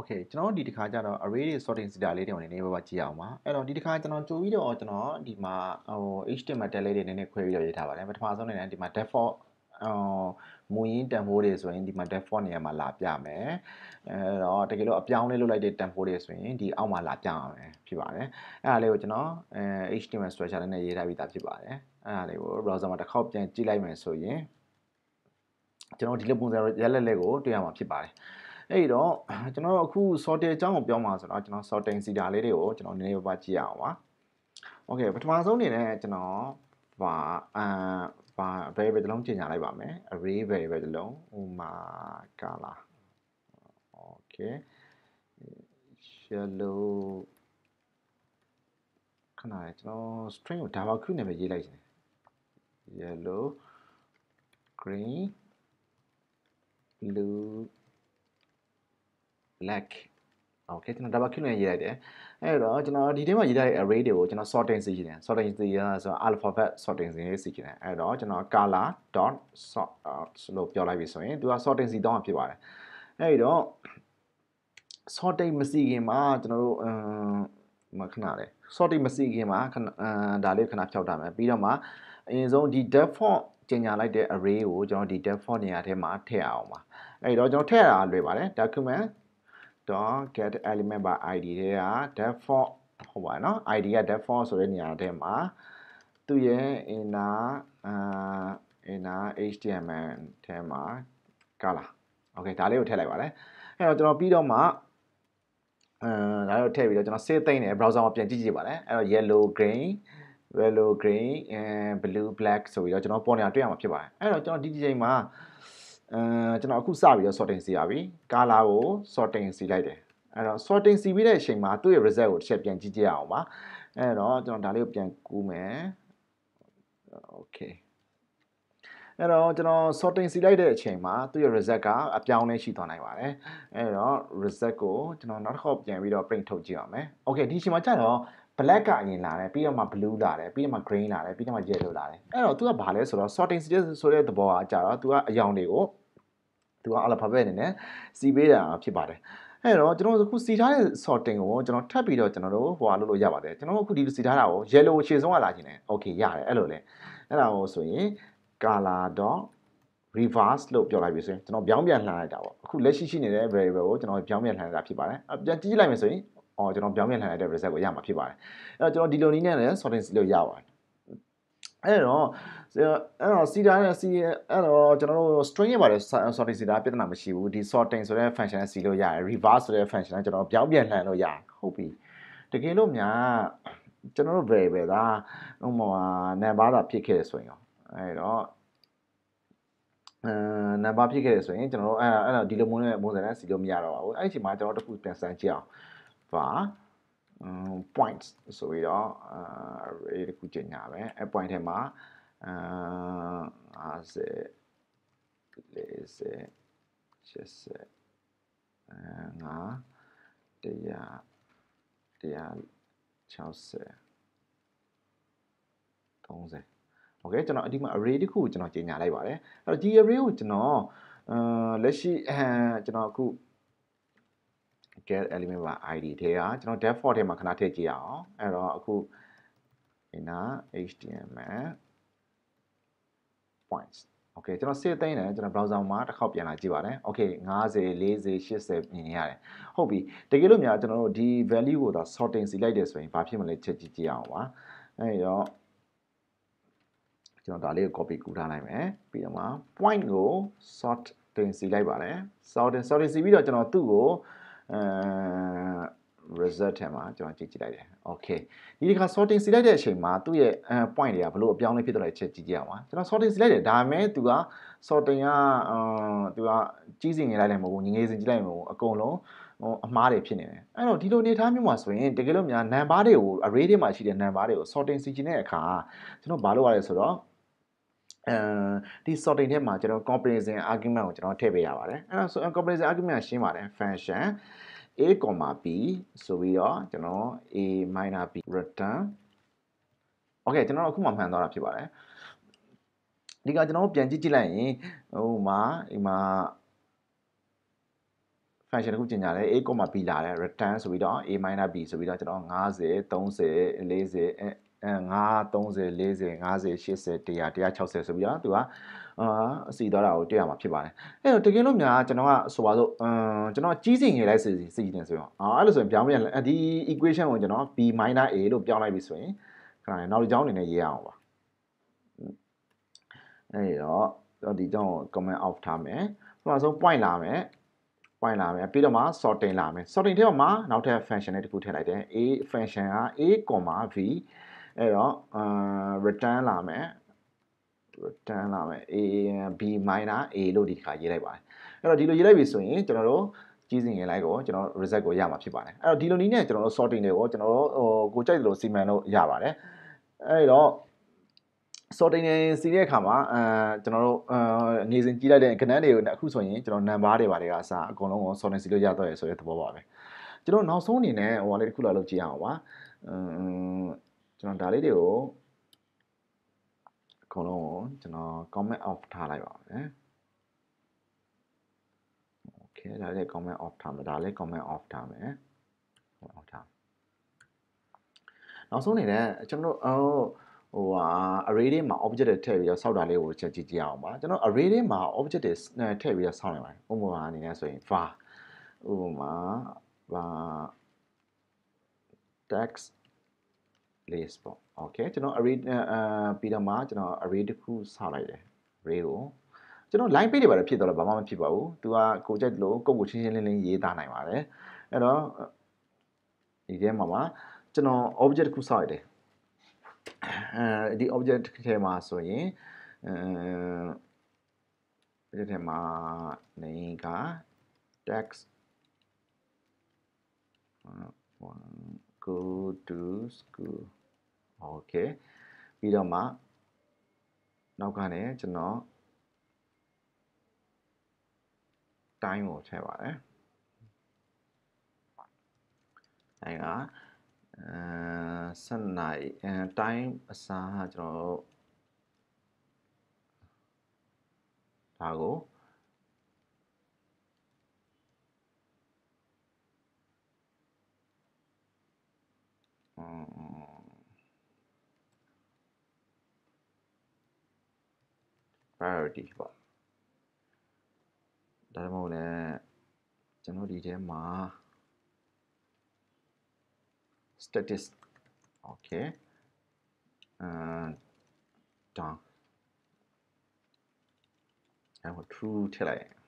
Okay ကျွန်တော်ဒီတစ်ခါကျတော့ array တွေ sorting data လေးတွေကိုနည်းနည်းပါးပါးကြည့်အောင်ပါအဲ့တော့ဒီတစ်ခါကျွန်တော်ကြိုပြီးတော့ကျွန်တော်ဒီမှာဟို HTML tag လေးတွေနည်းနည်းခွဲပြီးတော့ရေးထားပါတယ်ပထမဆုံးအနေနဲ့ဒီမှာ default အော်မူရင်းတန်ဖိုးတွေဆိုရင်ဒီမှာ default နေရာမှာလာပြမယ်အဲတော့တကယ်လို့အပြောင်းလဲလုပ်လိုက်တဲ့တန်ဖိုးတွေဆိုရင်ဒီအောက်မှာလာပြအောင်ပဲဖြစ်ပါတယ်အဲ့ဒါလေးကိုကျွန်တော်အဲ HTML structure လေးနဲ့ရေးထားပြီးသားဖြစ်ပါတယ်အဲ့ဒါလေးကို browser မှာတစ်ခေါက်ပြန်ကြည့်လိုက်မယ်ဆိုရင်ကျွန်တော်ဒီလိုပုံစံရလက်လက်ကိုတွေ့ရမှာဖြစ်ပါတယ် အဲ့တော့ကျွန်တော်အခု sorting အကြောင်းကိုပြောမှာဆိုတော့ကျွန်တော် sorting data လေးတွေကိုကျွန်တော်နည်းနည်းပါးပါးကြည့်အောင်ပါ Okay ပထမဆုံးအနေနဲ့ကျွန်တော်ဘာအာဘာ variable တစ်လုံးကျင်ညာလိုက်ပါမယ် array variable တစ်လုံးဥမာ color Okay yellow ခဏလေးကျွန်တော် string ကို double quote နဲ့ပဲရေးလိုက်ရှင် yellow green blue black okay ကျွန်တော် double click နဲ့ရေးလိုက်တယ်အဲ့တော့ကျွန်တော်ဒီထဲမှာရေးထားတဲ့ array တွေကိုကျွန်တော် sorting စီချင်တယ် sorting စီရဆိုတော့ alphabet sorting စီရေးစီချင်တယ်အဲ့တော့ကျွန်တော် color dot sort လို့ပြောလိုက်ပြီဆိုရင်သူက sorting စီတောင်းမှာဖြစ်ပါတယ်အဲ့တော့ sorting မစီခင်မှာကျွန်တော်တို့အမ်မခဏလေး sorting မစီခင်မှာခဏဒါလေးခဏဖြောက်တာမယ်ပြီးတော့မှအရင်ဆုံးဒီ default ကျင်ညာလိုက်တဲ့ array ကိုကျွန်တော်ဒီ default နေရာထဲမှာထည့်အောင်ပါအဲ့တော့ကျွန်တော်ထည့်ရတာလွယ်ပါတယ် document get element by id တဲ့က default ဟုတ်ပါနော် id က default ဆိုတဲ့နေရာထဲမှာသူ့ရဲ့ inner အာ inner html ထဲမှာ color okay ဒါလေးကိုထည့်လိုက်ပါလေအဲ့တော့ကျွန်တော်ပြီးတော့မှအဲဒါတော့ထည့်ပြီးတော့ကျွန်တော် save သိမ်းတယ် browser မှာပြန်ကြည့်ကြည့်ပါလေအဲ့တော့ yellow green yellow green and blue black ဆိုပြီးတော့ကျွန်တော်ပေါ်နေတာတွေ့ရမှာဖြစ်ပါတယ်အဲ့တော့ကျွန်တော်ဒီဒီချိန်မှာ အဲကျွန်တော်အခုစပြီးတော့ sorting စီရပြီ color ကို sorting စီလိုက်တယ်အဲ့တော့ sorting စီပြီးတဲ့အချိန်မှာသူ့ရဲ့ result ကိုတစ်ချက်ပြန်ကြည့်ကြရအောင်ပါအဲ့တော့ကျွန်တော်ဒါလေးကိုပြန်ကူးမယ် okay အဲ့တော့ကျွန်တော် sorting စီလိုက်တဲ့အချိန်မှာသူ့ရဲ့ result ကအပြောင်းလဲရှိသွားနိုင်ပါတယ်အဲ့တော့ result ကိုကျွန်တော်နောက်တစ်ခေါက်ပြန်ပြီးတော့ print ထုတ်ကြည့်အောင်မယ် okay ဒီအချိန်မှာကျတော့ black ကအရင်လာတယ်ပြီးတော့မှ blue လာတယ်ပြီးတော့မှ green လာတယ်ပြီးတော့မှ yellow လာတယ်အဲ့တော့ तू ကဘာလဲဆိုတော့ sorting ဆိုတဲ့သဘောကကြတော့ तू ကအယောင်တွေကို तू က alphabet အနေနဲ့စီးပေးတာဖြစ်ပါတယ်အဲ့တော့ကျွန်တော်အခုစီထားတဲ့ sorting ကိုကျွန်တော်ထပ်ပြီးတော့ကျွန်တော်တို့ဟိုဟာလုပ်လို့ရပါတယ်ကျွန်တော်အခုဒီလိုစီထားတာကို yellow ခြေဆုံးကလာခြင်းတယ် okay ရတယ်အဲ့လိုလေအဲ့ဒါကိုဆိုရင် color dot reverse လို့ပြောလိုက်ပြီဆိုရင်ကျွန်တော်ပြောင်းပြန်လှန်လိုက်တာပေါ့အခုလက်ရှိရှိနေတဲ့ variable ကိုကျွန်တော်ပြောင်းပြန်လှန်လိုက်တာဖြစ်ပါတယ်အပြန်ကြည့်လိုက်မယ်ဆိုရင်အော်ကျွန်တော်ပြောင်းပြန်လှန်လိုက်တဲ့ result ကိုရမှာဖြစ်ပါတယ်အဲ့တော့ကျွန်တော်ဒီလိုနည်းနဲ့လည်း sorting စီလို့ရပါတယ် အဲ့တော့အဲ့တော့စီတာနဲ့စီအဲ့တော့ကျွန်တော်တို့ string ရပါတယ် sorting စီတာပြဿနာမရှိဘူးဒီ sorting ဆိုတဲ့ function စီလို့ရတယ် reverse ဆိုတဲ့ function ကကျွန်တော်ပြောင်းပြန်လှန်လို့ရတယ်ဟုတ်ပြီတကယ်လို့များကျွန်တော်တို့ variable ကဟိုမှာ number သာဖြစ်ခဲ့ဆိုရင်ရောအဲ့တော့အဲနံပါတ်ဖြစ်ခဲ့တယ်ဆိုရင်ကျွန်တော်တို့အဲ့အဲ့တော့ဒီလိုမျိုးနဲ့ပုံစံနဲ့စီလို့မရတော့ပါဘူးအဲ့ဒီအချိန်မှာကျွန်တော်တို့တစ်ခုပြန်စမ်းကြည့်အောင်ပါ points ဆိုပြီးတော့အဲ array တစ်ခုကျင်ညာပဲအဲ point ထဲမှာအဲ50 40 80အဲ9 160 30 okay ကျွန်တော်အဒီမှာ array တစ်ခုကိုကျွန်တော်ကြီးညာလိုက်ပါတယ်အဲ့တော့ဒီ array ကိုကျွန်တော်အာလက်ရှိအဲကျွန်တော်အခု get element ပါ id ထဲကကျွန်တော် default ထဲမှာခဏထည့်ကြည့်အောင်အဲ့တော့အခု inner html points okay ကျွန်တော် save သိမ်းတယ်ကျွန်တော် browser မှာတစ်ခေါက်ပြန်လာကြည့်ပါတယ် okay 50 40 80မြင်ရတယ်ဟုတ်ပြီတကယ်လို့များကျွန်တော်တို့ဒီ value ကိုသာ sorting စီလိုက်တယ်ဆိုရင်ဘာဖြစ်မလဲချက်ကြည့်ကြည့်အောင်ပါအဲ့တော့ကျွန်တော်ဒါလေးကို copy ကူးထားလိုက်မယ်ပြီးတော့မှ point ကို sort တင်စီလိုက်ပါတယ် sort တင် sort တင်စီပြီးတော့ကျွန်တော်သူ့ကို အဲ result ထဲမှာကျွန်တော်ကြည့်ကြည့်လိုက်တယ် okay ဒီဒီခါ sorting စီလိုက်တဲ့အချိန်မှာသူ့ရဲ့ point တွေကဘလို့အပြောင်းလဲဖြစ်သွားလဲချက်ကြည့်ကြည့်အောင်ပါကျွန်တော် sorting စီလိုက်တယ်ဒါပေမဲ့သူက sorting ကအာသူကကြီးစင်နေလိုက်လည်းမဟုတ်ဘူးငငယ်စင်ကြည့်လိုက်မဟုတ်ဘူးအကုန်လုံးဟိုအမှားတွေဖြစ်နေတယ်အဲ့တော့ဒီလိုအနေထားမျိုးမှာဆိုရင်တကယ်လို့များ number တွေကို array တွေမှာရှိတဲ့ number တွေကို sorting စီချင်တဲ့အခါကျွန်တော်ဘာလုပ်ရလဲဆိုတော့ အဲဒီ sorting ထဲမှာကျွန်တော် comparison argument ကိုကျွန်တော်ထည့်ပေးရပါတယ်အဲ့တော့ comparison argument ရှင်းပါတယ် function a, b ဆိုပြီးတော့ကျွန်တော် a minor b return okay ကျွန်တော်အခုမှမှန်သွားတာဖြစ်ပါတယ်ဒီကကျွန်တော်ပြန်ကြည့်ကြည့်လိုက်ရင်ဟိုမှာဒီမှာ function တစ်ခုကျင်ကြတယ် a, b လာတယ် return ဆိုပြီးတော့ a b ဆိုပြီးတော့ကျွန်တော်50 30 40 အဲ5 30 40 50 80 100 160ဆိုပြီးတော့သူကအာအစီသွားတာကိုတွေ့ရမှာဖြစ်ပါတယ်အဲ့တော့တကယ်လို့များကျွန်တော်ကဆိုပါစို့အမ်ကျွန်တော်ကြီးစိန်ငယ်လိုက်စီစီနေဆိုရင်အာအဲ့လိုဆိုရင်ပြောင်းပြန်ဒီ equation ကိုကျွန်တော် b a လို့ပြောင်းလိုက်ပြီဆိုရင်ခဏနောက်တစ်ကြောင်းအနေနဲ့ရေးရအောင်ပါအဲ့တော့ဒီကြောင်းကို comment off ထားမယ်ပထမဆုံး point လာမယ် point လာမယ်ပြီးတော့မှ sorting လာမယ် sorting ထဲမှာနောက်ထပ် function လေးတစ်ခုထည့်လိုက်တယ် a function က a, v အဲ့တော့အာ return လာမယ် return လာမယ် a b minor a လို့ဒီခါရေးလိုက်ပါတယ်အဲ့တော့ဒီလိုရေးလိုက်ပြီဆိုရင်ကျွန်တော်တို့ကြီးစင်ငယ်လိုက်ကိုကျွန်တော် result ကိုရမှာဖြစ်ပါတယ်အဲ့တော့ဒီလိုနည်းနဲ့ကျွန်တော်တို့ sorting တွေကိုကျွန်တော်တို့ဟိုကိုကြိုက်တယ်လို့စီမံလို့ရပါတယ်အဲ့တော့ sorting နေစီးတဲ့အခါမှာအဲကျွန်တော်တို့အဲနေစဉ်ကြီးလိုက်တဲ့ကဏ္ဍတွေကိုအခုဆိုရင်ကျွန်တော် number တွေပါတယ်ကအစားအကုန်လုံးကို sorting စီးလို့ရတော့ရဆိုတဲ့သဘောပါပဲကျွန်တော်နောက်ဆုံးအနေနဲ့ဟိုဟာလေးတစ်ခုလာလုပ်ကြည့်အောင်ပါအမ် ကျွန်တော်ဒါလေးတွေကိုအကုန်လုံးကိုကျွန်တော် comment off ထားလိုက်ပါမယ် okay ဒါလေး comment off ထားမယ်ဒါလေး comment off ထားမယ် off ထားနောက်ဆုံးနေတဲ့ကျွန်တော်တို့ဟိုဟာ array တွေမှာ object တွေထည့်ပြီးတော့စောက်တာလေးကိုချက်ကြည့်ကြည့်အောင်ပါကျွန်တော် array တွေမှာ object တွေထည့်ပြီးတော့စောက်နေပါတယ်ဥပမာအနေနဲ့ဆိုရင် var ဥပမာ var text list ပေါ့ okay ကျွန်တော် array အာပြီးတော့မှကျွန်တော် array တစ်ခုစောက်လိုက်တယ် array ကိုကျွန်တော် line page တွေပါလည်းဖြစ်တော့လည်းဘာမှမဖြစ်ပါဘူးသူကကိုကြိုက်လို့ကုတ်ကိုချင်းချင်းလင်းလင်းရေးသားနိုင်ပါတယ်အဲ့တော့ဒီထဲမှာမှာကျွန်တော် object တစ်ခုစောက်ရတယ်အဲဒီ object ထဲမှာဆိုရင်အဲဒီထဲမှာ name က text go to school okay ပြီးတော့မှနောက်ကနေကျွန်တော် time ကိုထည့်ပါတယ်အဲကအဲ7နိုင်အဲ time အစားကကျွန်တော်ဒါကို priority ပေါ့ဒါမှမဟုတ်လည်းကျွန်တော်ဒီထဲမှာ status okay and down အဲ့ဟို true ထည့်လိုက်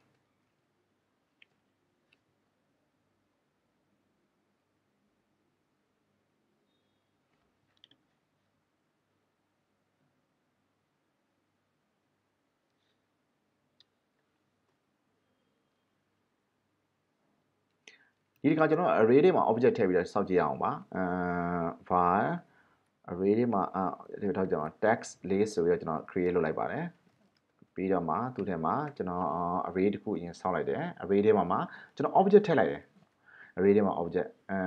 ဒီတစ်ခါကျွန်တော် array တွေမှာ object ထည့်ပြီးတော့စောင့်ကြည့်အောင်ပါအဲ var array တွေမှာအဲဒီထောက်ကျွန်တော် text လေးဆိုပြီးတော့ကျွန်တော် create လုပ်လိုက်ပါတယ်ပြီးတော့မှသူ့ထဲမှာကျွန်တော် array တစ်ခုအရင်စောင့်လိုက်တယ် array ထဲမှာမှာကျွန်တော် object ထည့်လိုက်တယ် array ထဲမှာ object အဲ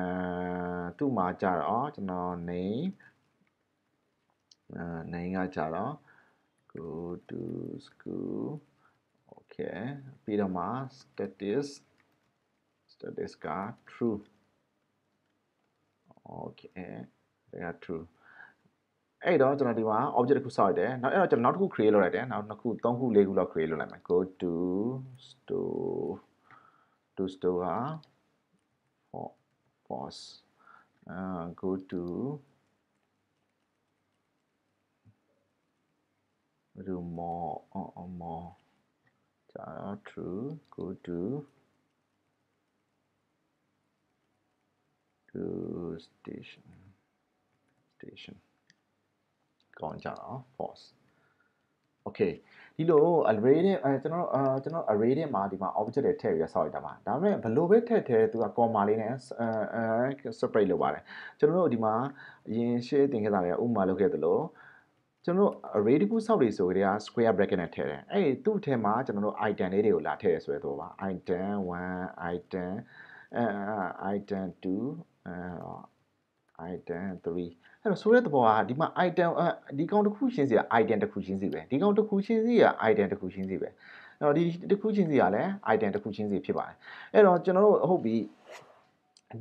သူ့မှာကြတော့ကျွန်တော် name အဲ name ကကြတော့ go to school okay ပြီးတော့မှ status status က true okay ဒါက true အဲ့တော့ကျွန်တော်ဒီမှာ object တစ်ခုစောက်ရတယ်နောက်အဲ့တော့ကျွန်တော်နောက်တစ်ခု create လုပ်လိုက်တယ်နောက်နှစ်ခုသုံးခုလေးခုလောက် create လုပ်လိုက်မယ် go to store to store က for pause uh go to do more or, or more true go to to station station ကောင်းကြတော့ false okay ဒီလို array နဲ့အဲကျွန်တော်အာကျွန်တော် array ထဲမှာဒီမှာ object တွေထည့်ပြီးဆောက်ရတာပါဒါပေမဲ့ဘလို့ပဲထည့်ထည့်သူက comma လေးနဲ့အဲ separate လုပ်ပါတယ်ကျွန်တော်တို့ဒီမှာအရင် share တင်ခဲ့တာလည်းဥပမာလုပ်ခဲ့သလိုကျွန်တော်တို့ array တစ်ခုစောက်တွေဆိုကြတဲ့ square bracket နဲ့ထည့်တယ်အဲ့ဒီသူ့အထက်မှာကျွန်တော်တို့ item လေးတွေကိုလာထည့်ရဆိုရတော့ပါ item 1 item အဲ item 2 အဲ item 3အဲ့တော့ဆိုတဲ့သဘောကဒီမှာ item ဒီကောင်တစ်ခုချင်းစီက item တစ်ခုချင်းစီပဲဒီကောင်တစ်ခုချင်းစီက item တစ်ခုချင်းစီပဲအဲ့တော့ဒီတစ်ခုချင်းစီကလည်း item တစ်ခုချင်းစီဖြစ်ပါတယ်အဲ့တော့ကျွန်တော်တို့ဟုတ်ပြီ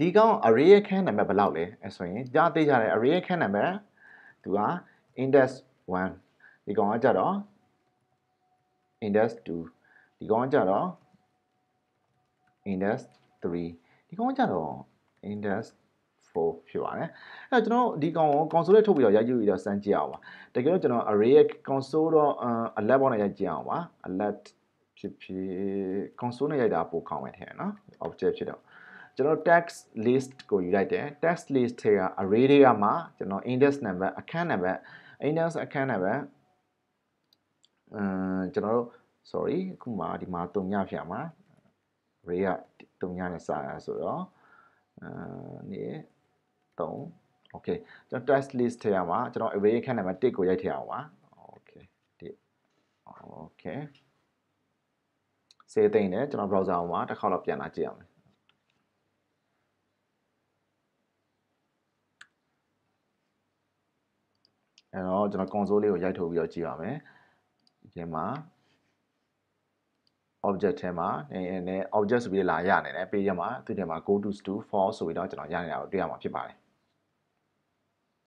ဒီကောင် array ရဲ့ခန်းနံပါတ်ဘယ်လောက်လဲအဲဆိုရင်ကြားသိကြတယ် array ရဲ့ခန်းနံပါတ်သူက index 1ဒီကောင်ကကြတော့ index 2ဒီကောင်ကကြတော့ index 3ဒီကောင်ကကြတော့ index 4ဖြစ်ပါတယ်အဲ့တော့ကျွန်တော်ဒီကောင်ကို console လေးထုတ်ပြီးတော့ရိုက်ကြည့်ပြီးတော့စမ်းကြည့်အောင်ပါတကယ်တော့ကျွန်တော် array ရဲ့ console တော့ alert ပေါ်နဲ့ရိုက်ကြည့်အောင်ပါ alert ဖြစ်ဖြစ် console နဲ့ရိုက်တာပိုကောင်းမယ်ထင်တယ်နော် object ဖြစ်တော့ကျွန်တော် text list ကိုယူလိုက်တယ် text list ထဲက array တွေကမှကျွန်တော် index number အခန်း number index အခန်း number အမ်ကျွန်တော်တို့ sorry အခုမှဒီမှာ3ညဖြစ်မှာ array က3ညနဲ့စရဆိုတော့အာ နေ3 okay ကျွန်တော် text list ထဲမှာကျွန်တော် array အခန်း number 1ကိုရိုက်ထည့်အောင်ပါ okay 1 okay စေးသိမ့်တယ်ကျွန်တော် browser မှာတစ်ခါတော့ပြန်လာကြည့်အောင်မယ်အဲ့တော့ကျွန်တော် console လေးကိုရိုက်ထုတ်ပြီးတော့ကြည့်ရမယ်ဒီထဲမှာ object ထဲမှာနည်းနည်း object ဆိုပြီးလာရနေတယ် page မှာသူထဲမှာ go to to for ဆိုပြီးတော့ကျွန်တော်ရနေတာကိုတွေ့ရမှာဖြစ်ပါတယ်